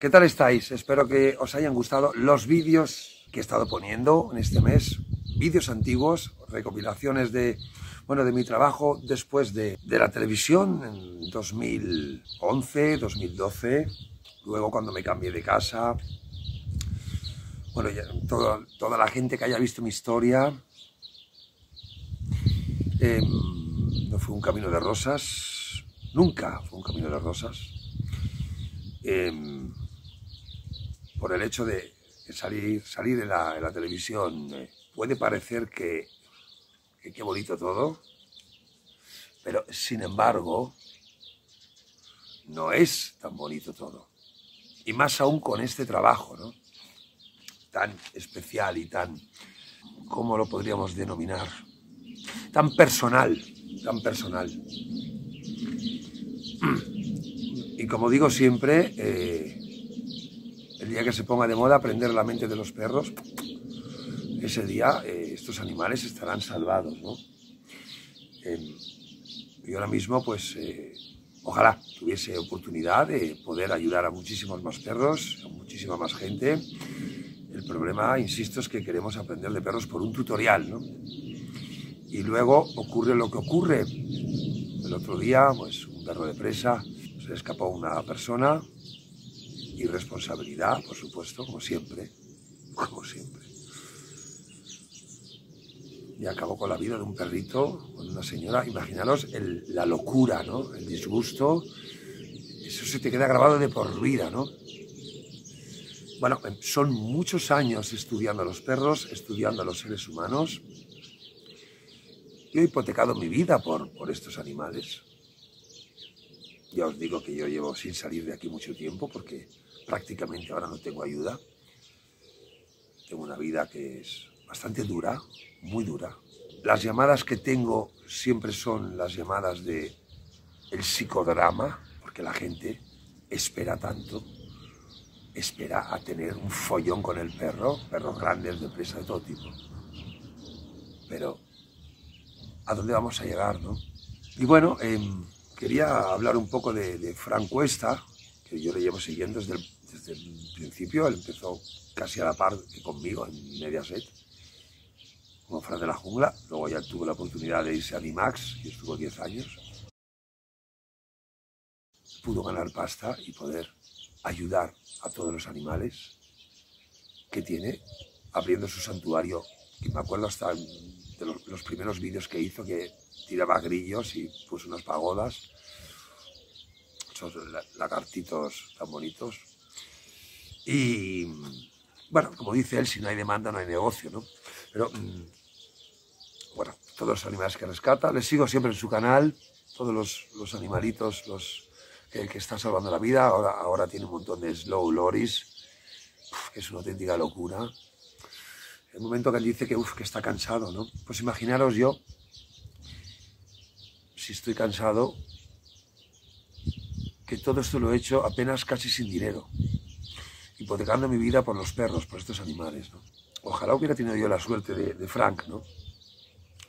¿Qué tal estáis? Espero que os hayan gustado los vídeos que he estado poniendo en este mes. Vídeos antiguos, recopilaciones de, bueno, de mi trabajo después de, de la televisión en 2011, 2012, luego cuando me cambié de casa. Bueno, ya, todo, toda la gente que haya visto mi historia. Eh, no fue un camino de rosas, nunca fue un camino de rosas. Eh, por el hecho de salir, salir en, la, televisión. Eh, puede parecer que, que qué bonito todo, pero sin embargo, no es tan bonito todo. Y más aún con este trabajo, ¿no? Tan especial y tan, ¿cómo lo podríamos denominar? Tan personal, tan personal. Y como digo siempre, eh, el día que se ponga de moda aprender la mente de los perros, ese día eh, estos animales estarán salvados, ¿no? Eh, y ahora mismo, pues, eh, ojalá tuviese oportunidad de poder ayudar a muchísimos más perros, a muchísima más gente. El problema, insisto, es que queremos aprender de perros por un tutorial, ¿no? Y luego ocurre lo que ocurre. El otro día, pues, un perro de presa, se escapó una persona, Irresponsabilidad, por supuesto, como siempre, como siempre. Y acabó con la vida de un perrito, con una señora. Imaginaros la locura, ¿no? El disgusto. Eso se te queda grabado de por vida, ¿no? Bueno, son muchos años estudiando a los perros, estudiando a los seres humanos. Yo he hipotecado mi vida por, por estos animales. Ya os digo que yo llevo sin salir de aquí mucho tiempo porque prácticamente ahora no tengo ayuda. Tengo una vida que es bastante dura, muy dura. Las llamadas que tengo siempre son las llamadas de el psicodrama, porque la gente espera tanto, espera a tener un follón con el perro, perros grandes de presa de todo tipo. Pero, ¿a dónde vamos a llegar, no? Y bueno, eh, quería hablar un poco de, de Frank Cuesta, que yo le llevo siguiendo desde el desde el principio. Él empezó casi a la par que conmigo en Mediaset, como Fran de la Jungla. Luego ya tuve la oportunidad de irse a Dimax y estuvo 10 años. Pudo ganar pasta y poder ayudar a todos los animales que tiene abriendo su santuario. Y me acuerdo hasta de los primeros vídeos que hizo que tiraba grillos y puso unas pagodas esos lagartitos tan bonitos y bueno, como dice él, si no hay demanda no hay negocio, ¿no? Pero mm, bueno, todos los animales que rescata, les sigo siempre en su canal, todos los, los animalitos, los que, que está salvando la vida, ahora, ahora tiene un montón de slow loris, que es una auténtica locura. El momento que él dice que, uf, que está cansado, ¿no? Pues imaginaros yo, si estoy cansado, que todo esto lo he hecho apenas casi sin dinero hipotecando mi vida por los perros, por estos animales. ¿no? Ojalá hubiera tenido yo la suerte de, de, Frank, ¿no?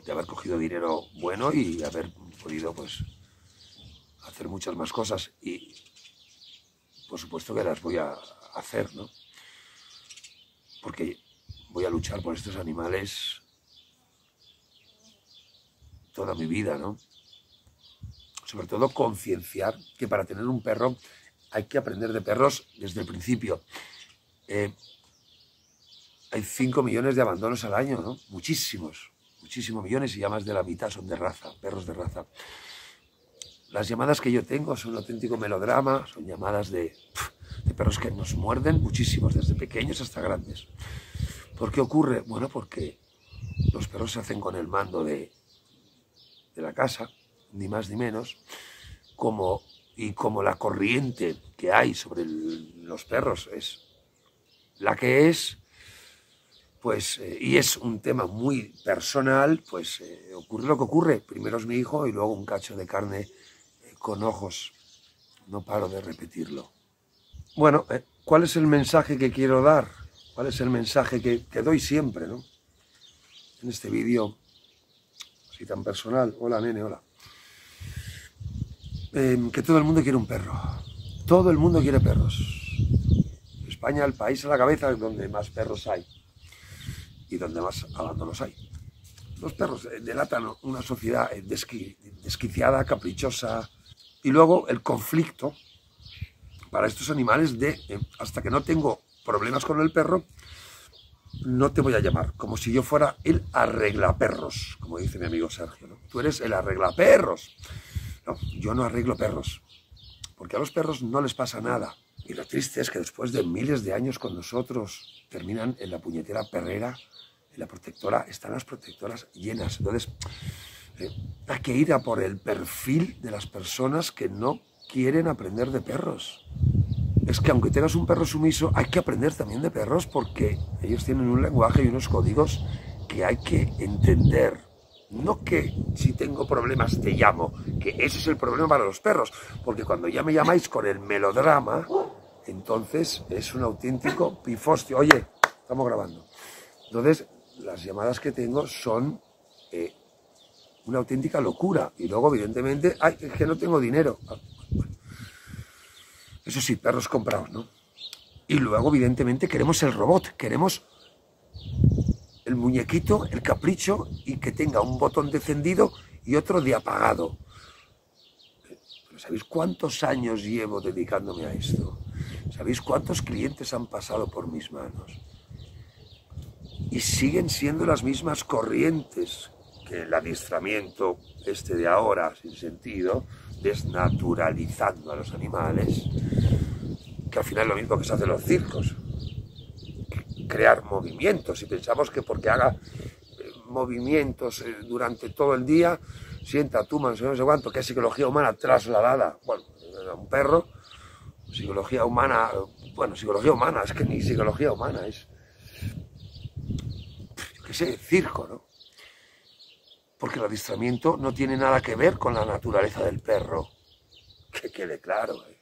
de haber cogido dinero bueno y haber podido pues, hacer muchas más cosas. Y por supuesto que las voy a hacer, ¿no? porque voy a luchar por estos animales toda mi vida, ¿no? Sobre todo concienciar que para tener un perro hay que aprender de perros desde el principio. Eh, hay 5 millones de abandonos al año, ¿no? Muchísimos, muchísimos millones y ya más de la mitad son de raza, perros de raza. Las llamadas que yo tengo son un auténtico melodrama, son llamadas de, de perros que nos muerden, muchísimos, desde pequeños hasta grandes. ¿Por qué ocurre? Bueno, porque los perros se hacen con el mando de, de la casa, ni más ni menos, como y como la corriente que hay sobre los perros es la que es, pues, eh, y es un tema muy personal, pues eh, ocurre lo que ocurre. Primero es mi hijo y luego un cacho de carne eh, con ojos. No paro de repetirlo. Bueno, ¿cuál es el mensaje que quiero dar? ¿Cuál es el mensaje que, que doy siempre, no? En este vídeo así tan personal. Hola, nene, hola eh, que todo el mundo quiere un perro. Todo el mundo quiere perros. España el país a la cabeza donde más perros hay y donde más abandonos hay. Los perros eh, delatan una sociedad eh, desquiciada, caprichosa, y luego el conflicto para estos animales de eh, hasta que no tengo problemas con el perro, no te voy a llamar, como si yo fuera el arreglaperros, como dice mi amigo Sergio. Tú eres el arreglaperros. Yo no arreglo perros, porque a los perros no les pasa nada. Y lo triste es que después de miles de años con nosotros, terminan en la puñetera perrera, en la protectora, están las protectoras llenas. Entonces, eh, hay que ir a por el perfil de las personas que no quieren aprender de perros. Es que aunque tengas un perro sumiso, hay que aprender también de perros porque ellos tienen un lenguaje y unos códigos que hay que entender. No que si tengo problemas te llamo, que ese es el problema para los perros, porque cuando ya me llamáis con el melodrama, entonces es un auténtico pifostio. Oye, estamos grabando. Entonces, las llamadas que tengo son eh, una auténtica locura. Y luego, evidentemente, ay, es que no tengo dinero. Ah, Eso sí, perros comprados, ¿no? Y luego, evidentemente, queremos el robot, queremos el muñequito, el capricho y que tenga un botón de encendido y otro de apagado. ¿sabéis cuántos años llevo dedicándome a esto? ¿Sabéis cuántos clientes han pasado por mis manos? Y siguen siendo las mismas corrientes que el adiestramiento este de ahora, sin sentido, desnaturalizando a los animales, que al final es lo mismo que se hace en los circos crear movimientos y pensamos que porque haga eh, movimientos eh, durante todo el día, sienta tú, no sé cuánto, que es psicología humana trasladada, bueno, a un perro, psicología humana, bueno, psicología humana, es que ni psicología humana, es, yo qué sé, circo, ¿no? Porque el adiestramiento no tiene nada que ver con la naturaleza del perro, que quede claro, ¿eh?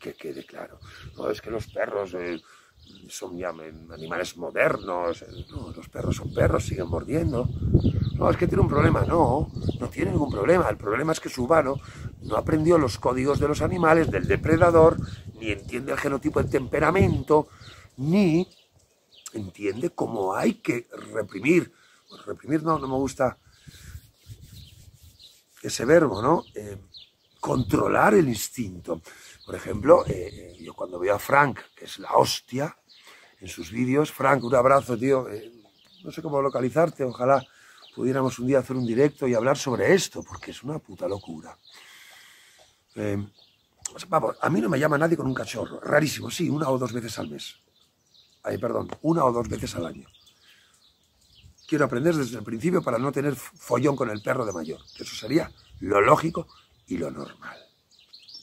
que quede claro. No, es que los perros son ya animales modernos, no, los perros son perros, siguen mordiendo. No, es que tiene un problema, no, no tiene ningún problema. El problema es que su humano no aprendió los códigos de los animales, del depredador, ni entiende el genotipo del temperamento, ni entiende cómo hay que reprimir. Pues reprimir no, no me gusta ese verbo, ¿no? Eh, controlar el instinto. Por ejemplo, eh, yo cuando veo a Frank, que es la hostia, en sus vídeos. Frank, un abrazo, tío. Eh, no sé cómo localizarte, ojalá pudiéramos un día hacer un directo y hablar sobre esto, porque es una puta locura. Eh, vamos, a mí no me llama nadie con un cachorro, rarísimo, sí, una o dos veces al mes. Ay, perdón, una o dos veces al año. Quiero aprender desde el principio para no tener follón con el perro de mayor. Eso sería lo lógico y lo normal.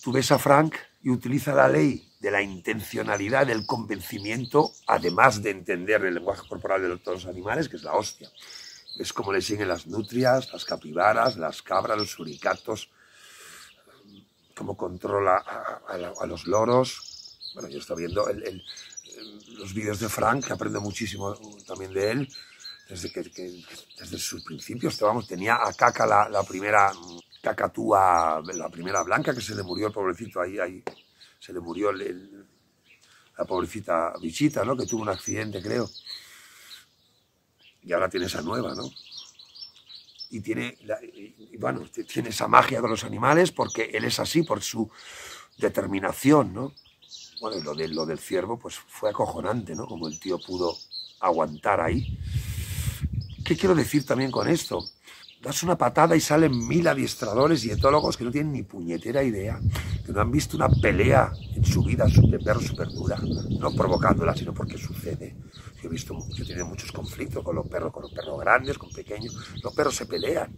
Tú ves a Frank y utiliza la ley de la intencionalidad, del convencimiento, además de entender el lenguaje corporal de todos los animales, que es la hostia. Es como le siguen las nutrias, las capibaras, las cabras, los suricatos, cómo controla a, los loros. Bueno, yo estoy viendo los vídeos de Frank, que aprendo muchísimo también de él, desde, que, desde sus principios. Vamos, tenía a Caca la, la primera cacatúa, la primera blanca, que se le murió el pobrecito ahí, ahí se le murió la pobrecita bichita, ¿no? Que tuvo un accidente, creo. Y ahora tiene esa nueva, ¿no? Y tiene, bueno, tiene esa magia con los animales porque él es así por su determinación, ¿no? Bueno, y lo, lo del ciervo, pues fue acojonante, ¿no? Como el tío pudo aguantar ahí. ¿Qué quiero decir también con esto? Das una patada y salen mil adiestradores y etólogos que no tienen ni puñetera idea, que no han visto una pelea en su vida de perro súper dura, no provocándola, sino porque sucede. Yo he visto que tienen muchos conflictos con los perros, con los perros grandes, con pequeños. Los perros se pelean.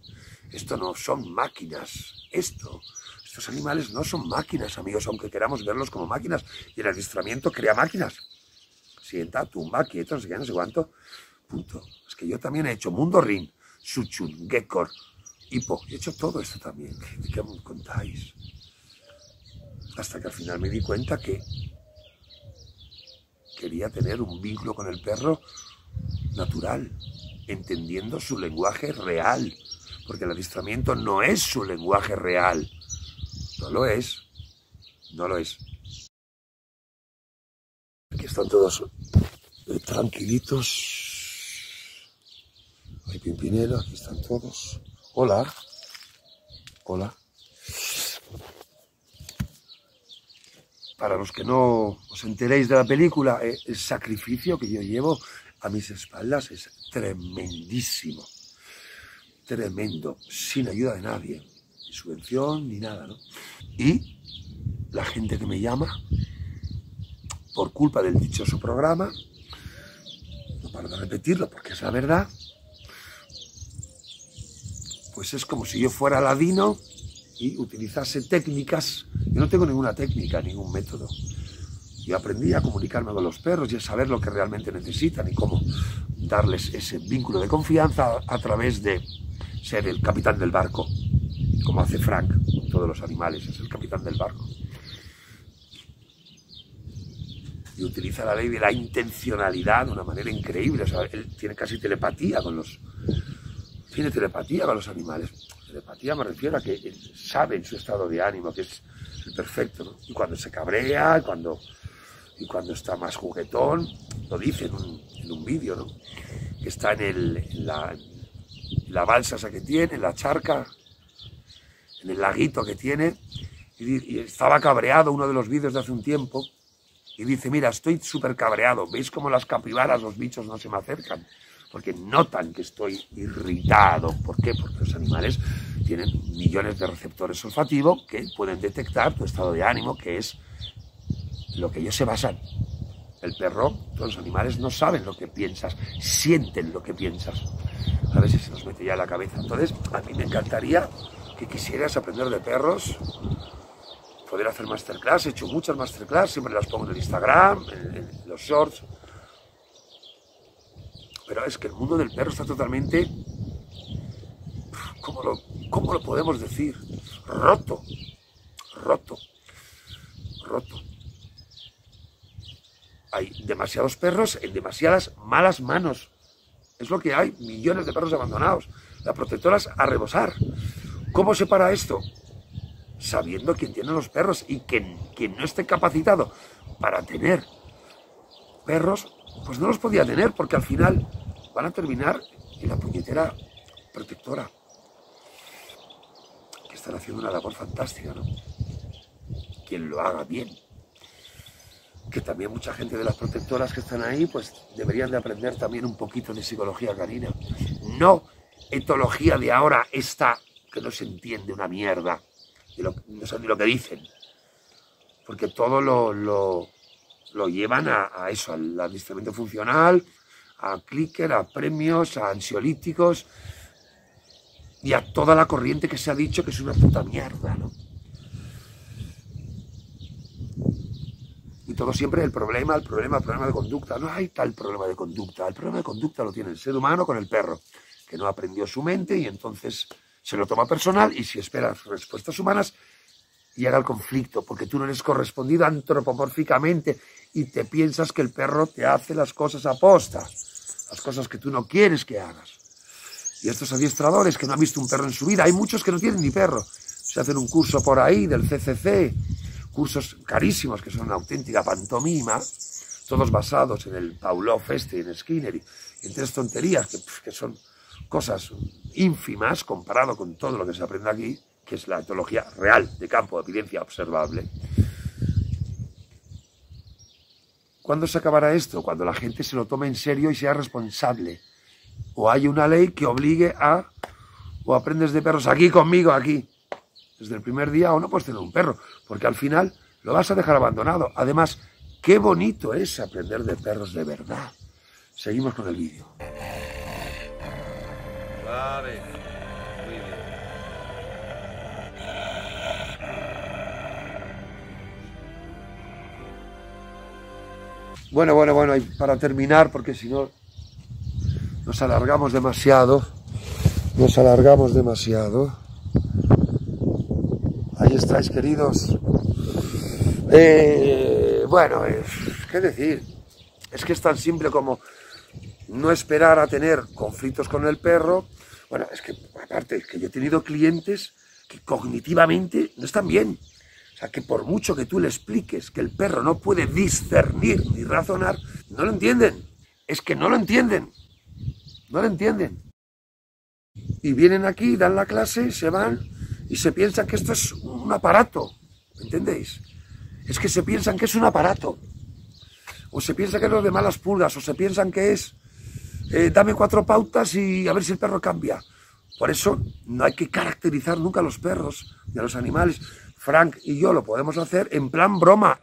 Esto no son máquinas. Esto, estos animales no son máquinas, amigos, aunque queramos verlos como máquinas. Y el adiestramiento crea máquinas. Sienta, tumba, quieto, no sé qué, no sé cuánto. Punto. Es que yo también he hecho Mundo Ring Suchun, Gekor, Hipo. He hecho todo esto también. ¿De qué me contáis? Hasta que al final me di cuenta que quería tener un vínculo con el perro natural, entendiendo su lenguaje real, porque el adiestramiento no es su lenguaje real. No lo es. No lo es. Aquí están todos eh, tranquilitos. Hay Pimpinela, aquí están todos. Hola. Hola. Para los que no os enteréis de la película, eh, el sacrificio que yo llevo a mis espaldas es tremendísimo. Tremendo, sin ayuda de nadie, ni subvención ni nada, ¿no? Y la gente que me llama, por culpa del dichoso programa, no paro de repetirlo porque es la verdad, pues es como si yo fuera ladino y utilizase técnicas. Yo no tengo ninguna técnica, ningún método. Yo aprendí a comunicarme con los perros y a saber lo que realmente necesitan y cómo darles ese vínculo de confianza a través de ser el capitán del barco, como hace Frank con todos los animales, es el capitán del barco. Y utiliza la ley de la intencionalidad de una manera increíble. O él tiene casi telepatía con los, tiene telepatía con los animales. Telepatía me refiero a que sabe en su estado de ánimo, que es el perfecto, ¿no? Y cuando se cabrea, y cuando, y cuando está más juguetón, lo dice en un, en un vídeo, ¿no? Que está en, el, en la, la balsa esa que tiene, en la charca, en el laguito que tiene, y estaba cabreado uno de los vídeos de hace un tiempo, y dice, mira, estoy súper cabreado, ¿veis cómo las capibaras, los bichos no se me acercan? Porque notan que estoy irritado. ¿Por qué? Porque los animales tienen millones de receptores olfativos que pueden detectar tu estado de ánimo, que es lo que ellos se basan. El perro, todos los animales no saben lo que piensas, sienten lo que piensas. A veces se nos mete ya la cabeza. Entonces, a mí me encantaría que quisieras aprender de perros, poder hacer masterclass. He hecho muchas masterclass, siempre las pongo en Instagram, en los shorts pero es que el mundo del perro está totalmente, ¿cómo lo, cómo lo podemos decir? Roto, roto, roto. Hay demasiados perros en demasiadas malas manos. Es lo que hay, millones de perros abandonados. Las protectoras a rebosar. ¿Cómo se para esto? Sabiendo quién tiene los perros y quien, quien no esté capacitado para tener perros, pues no los podía tener porque al final van a terminar en la puñetera protectora, que están haciendo una labor fantástica, ¿no? Quien lo haga bien. Que también mucha gente de las protectoras que están ahí, pues deberían de aprender también un poquito de psicología canina. No etología de ahora, esta que no se entiende una mierda, de lo, no sé ni lo que dicen. Porque todo lo, lo, lo llevan a, eso, al adiestramiento funcional, a clicker, a premios, a ansiolíticos y a toda la corriente que se ha dicho que es una puta mierda, ¿no? Y todo siempre el problema, el problema, el problema de conducta. No hay tal problema de conducta. El problema de conducta lo tiene el ser humano con el perro, que no aprendió su mente y entonces se lo toma personal y si esperas respuestas humanas llega al conflicto, porque tú no eres correspondido antropomórficamente y te piensas que el perro te hace las cosas a posta las cosas que tú no quieres que hagas. Y estos adiestradores que no han visto un perro en su vida, hay muchos que no tienen ni perro. Se hacen un curso por ahí del CCC, cursos carísimos que son una auténtica pantomima, todos basados en el Pavlov este, en Skinner, y en tres tonterías que, son cosas ínfimas comparado con todo lo que se aprende aquí, que es la etología real de campo de evidencia observable. ¿Cuándo se acabará esto? Cuando la gente se lo tome en serio y sea responsable. O hay una ley que obligue a, o aprendes de perros aquí conmigo, aquí, desde el primer día, o no puedes tener un perro, porque al final lo vas a dejar abandonado. Además, qué bonito es aprender de perros de verdad. Seguimos con el vídeo. Vale. Bueno, bueno, bueno, y para terminar, porque si no nos alargamos demasiado, nos alargamos demasiado. Ahí estáis, queridos. Eh, bueno, ¿qué decir? Es que es tan simple como no esperar a tener conflictos con el perro. Bueno, es que aparte, es que yo he tenido clientes que cognitivamente no están bien sea, que por mucho que tú le expliques que el perro no puede discernir ni razonar, no lo entienden. Es que no lo entienden. No lo entienden. Y vienen aquí, dan la clase, se van y se piensan que esto es un aparato. ¿Entendéis? Es que se piensan que es un aparato. O se piensa que es lo de malas pulgas, o se piensan que es eh, dame cuatro pautas y a ver si el perro cambia. Por eso no hay que caracterizar nunca a los perros ni a los animales. Frank y yo lo podemos hacer en plan broma.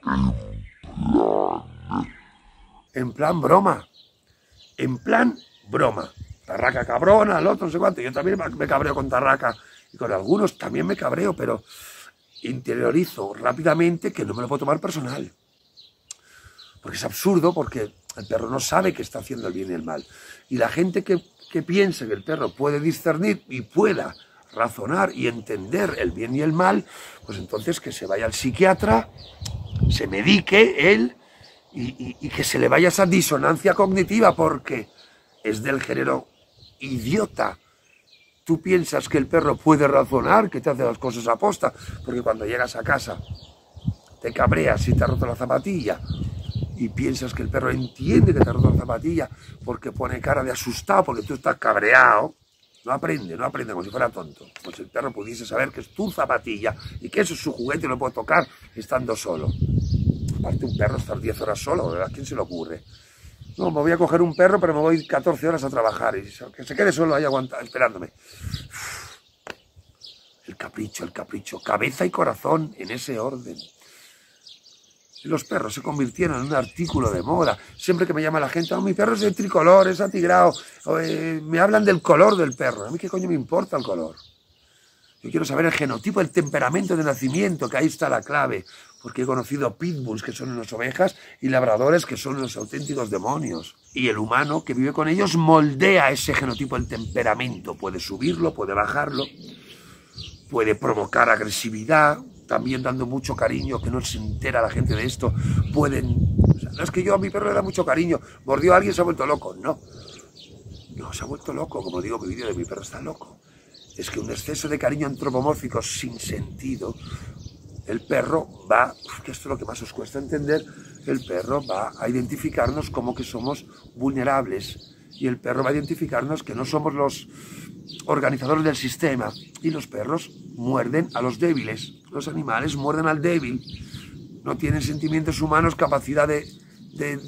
En plan broma. En plan broma. Tarraca cabrona, al otro, no sé cuánto. Yo también me cabreo con Tarraca y con algunos también me cabreo, pero interiorizo rápidamente que no me lo puedo tomar personal. Porque es absurdo, porque el perro no sabe que está haciendo el bien y el mal. Y la gente que, que piensa que el perro puede discernir y pueda razonar y entender el bien y el mal, pues entonces que se vaya al psiquiatra, se medique él y, que se le vaya esa disonancia cognitiva porque es del género idiota. Tú piensas que el perro puede razonar, que te hace las cosas a posta, porque cuando llegas a casa te cabreas y te ha roto la zapatilla y piensas que el perro entiende que te ha roto la zapatilla porque pone cara de asustado porque tú estás cabreado, no aprende, no aprende como si fuera tonto. Como si el perro pudiese saber que es tu zapatilla y que eso es su juguete y lo puede tocar estando solo. Aparte, un perro estar 10 horas solo. ¿A quién se le ocurre? No, me voy a coger un perro, pero me voy 14 horas a trabajar y que se quede solo ahí aguantando, esperándome. El capricho, el capricho, cabeza y corazón en ese orden. Los perros se convirtieron en un artículo de moda. Siempre que me llama la gente, oh, mi perro es de tricolor, es atigrado, eh, me hablan del color del perro. A mí qué coño me importa el color. Yo quiero saber el genotipo, el temperamento de nacimiento, que ahí está la clave. Porque he conocido pitbulls, que son unas ovejas, y labradores, que son unos auténticos demonios. Y el humano que vive con ellos moldea ese genotipo, el temperamento. Puede subirlo, puede bajarlo, puede provocar agresividad, también dando mucho cariño, que no se entera la gente de esto, pueden... no es que yo a mi perro le da mucho cariño, mordió a alguien se ha vuelto loco, no. No, se ha vuelto loco, como digo, mi vídeo de mi perro está loco. Es que un exceso de cariño antropomórfico sin sentido, el perro va, que esto es lo que más os cuesta entender, el perro va a identificarnos como que somos vulnerables y el perro va a identificarnos que no somos los organizadores del sistema y los perros muerden a los débiles. Los animales muerden al débil. No tienen sentimientos humanos, capacidad de,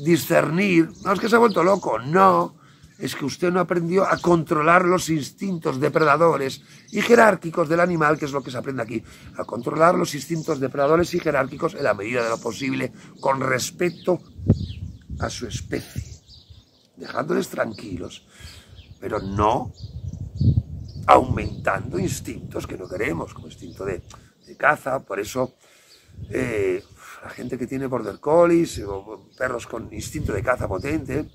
discernir. No es que se ha vuelto loco, no. Es que usted no aprendió a controlar los instintos depredadores y jerárquicos del animal, que es lo que se aprende aquí. A controlar los instintos depredadores y jerárquicos en la medida de lo posible, con respecto a su especie. Dejándoles tranquilos, pero no aumentando instintos que no queremos, como instinto de, caza. Por eso eh, la gente que tiene border collies o perros con instinto de caza potente,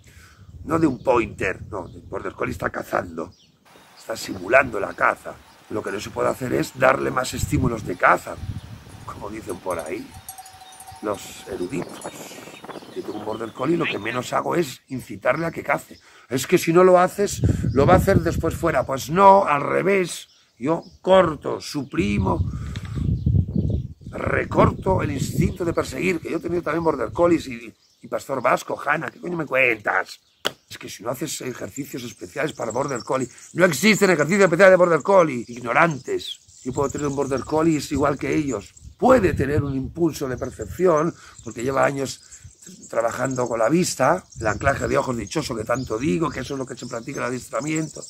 no de un pointer, no, border collie está cazando, está simulando la caza. Lo que no se puede hacer es darle más estímulos de caza, como dicen por ahí los eruditos. Si tengo un border collie, lo que menos hago es incitarle a que cace. Es que si no lo haces, lo va a hacer después fuera. Pues no, al revés. Yo corto, suprimo, recorto el instinto de perseguir, que yo he tenido también border collies y, pastor vasco, Hanna, ¿qué coño me cuentas? Es que si no haces ejercicios especiales para border collie, no existen ejercicios especiales de border collie, ignorantes. Yo puedo tener un border collie igual que ellos. Puede tener un impulso de percepción, porque lleva años trabajando con la vista, el anclaje de ojos dichoso que tanto digo, que eso es lo que se practica el adiestramiento.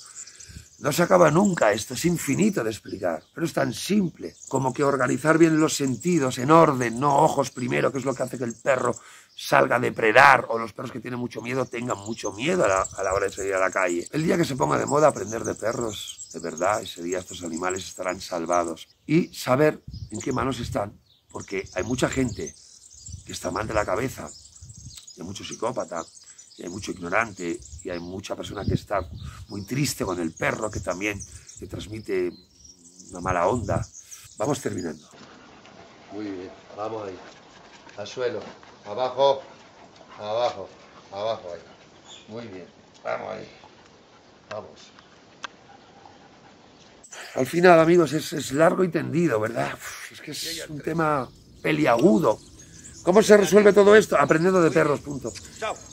No se acaba nunca esto, es infinito de explicar, pero es tan simple como que organizar bien los sentidos en orden, no ojos primero, que es lo que hace que el perro salga a depredar o los perros que tienen mucho miedo tengan mucho miedo a la, a la hora de salir a la calle. El día que se ponga de moda aprender de perros, de verdad, ese día estos animales estarán salvados. Y saber en qué manos están, porque hay mucha gente que está mal de la cabeza, hay mucho psicópata, y hay mucho ignorante, y hay mucha persona que está muy triste con el perro, que también le transmite una mala onda. Vamos terminando. Muy bien, vamos ahí. Al suelo. Abajo, abajo, abajo ahí. Muy bien, vamos ahí. Vamos. Al final, amigos, es, es largo y tendido, ¿verdad? Es que es un tema peliagudo. ¿Cómo se resuelve todo esto? Aprendiendo de perros, punto.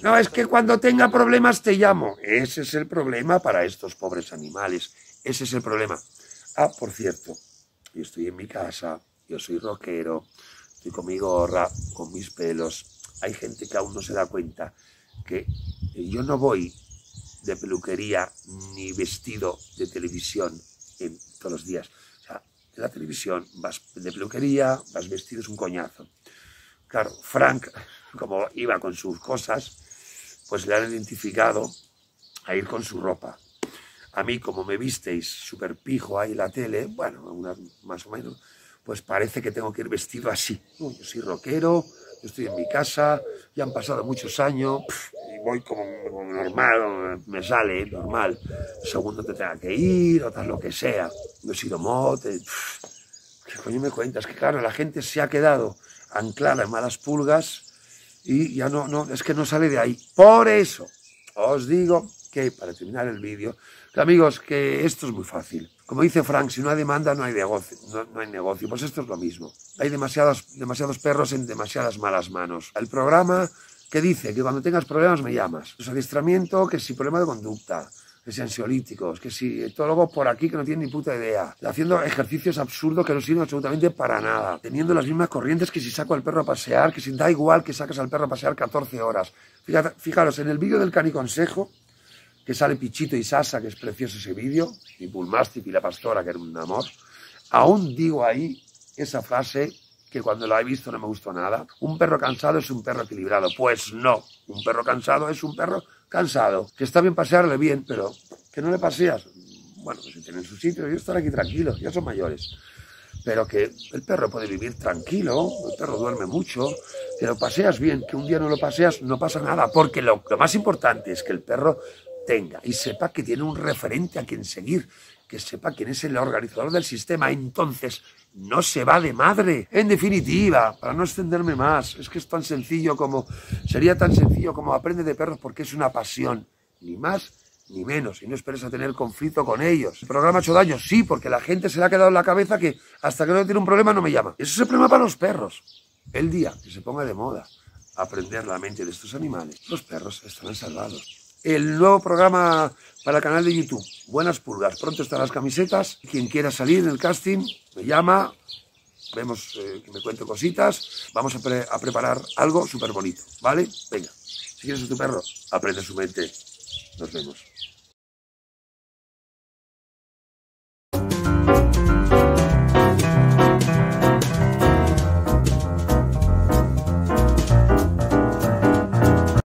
No, es que cuando tenga problemas te llamo. Ese es el problema para estos pobres animales. Ese es el problema. Ah, por cierto, yo estoy en mi casa, yo soy rockero, estoy con mi gorra, con mis pelos. Hay gente que aún no se da cuenta que yo no voy de peluquería ni vestido de televisión en, todos los días. O sea, de la televisión vas de peluquería, vas vestido, es un coñazo. Claro, Frank, como iba con sus cosas, pues le han identificado a ir con su ropa. A mí, como me visteis súper pijo ahí en la tele, bueno, más o menos, pues parece que tengo que ir vestido así. Yo soy rockero, yo estoy en mi casa, ya han pasado muchos años, y voy como, normal, me sale normal. Segundo te tenga que ir, o tal lo que sea. No he sido mote. ¿Qué coño me cuentas? Que claro, la gente se ha quedado anclada en malas pulgas y ya no, no, es que no sale de ahí. Por eso os digo que, para terminar el vídeo, que amigos, que esto es muy fácil. Como dice Frank, si no hay demanda no hay negocio. No, hay negocio. Pues esto es lo mismo. Hay demasiados, demasiados perros en demasiadas malas manos. El programa que dice que cuando tengas problemas me llamas. Los adiestramiento, que si problema de conducta, que si ansiolíticos, que si etólogos por aquí que no tienen ni puta idea, haciendo ejercicios absurdos que no sirven absolutamente para nada, teniendo las mismas corrientes que si saco al perro a pasear, que si da igual que sacas al perro a pasear 14 horas. Fijaros, en el vídeo del caniconsejo, que sale Pichito y Sasa, que es precioso ese vídeo, y Bullmastiff y la pastora, que era un amor, aún digo ahí esa frase que cuando la he visto no me gustó nada. Un perro cansado es un perro equilibrado. Pues no, un perro cansado es un perro cansado. Que está bien pasearle bien, pero que no le paseas. Bueno, pues si tienen su sitio, yo estar aquí tranquilo, ya son mayores. Pero que el perro puede vivir tranquilo, el perro duerme mucho, que lo paseas bien, que un día no lo paseas, no pasa nada, porque lo, lo más importante es que el perro tenga y sepa que tiene un referente a quien seguir, que sepa quién es el organizador del sistema. Entonces, no se va de madre. En definitiva, para no extenderme más, es que es tan sencillo como, sería tan sencillo como aprende de perros porque es una pasión, ni más ni menos, y no esperes a tener conflicto con ellos. ¿El programa ha hecho daño? Sí, porque la gente se le ha quedado en la cabeza que hasta que no tiene un problema no me llama. Eso es el problema para los perros. El día que se ponga de moda aprender la mente de estos animales, los perros estarán salvados el nuevo programa para el canal de YouTube. Buenas pulgas. Pronto están las camisetas. Quien quiera salir en el casting, me llama. Vemos eh, que me cuento cositas. Vamos a, a preparar algo súper bonito. ¿Vale? Venga. Si quieres a tu perro, aprende su mente. Nos vemos.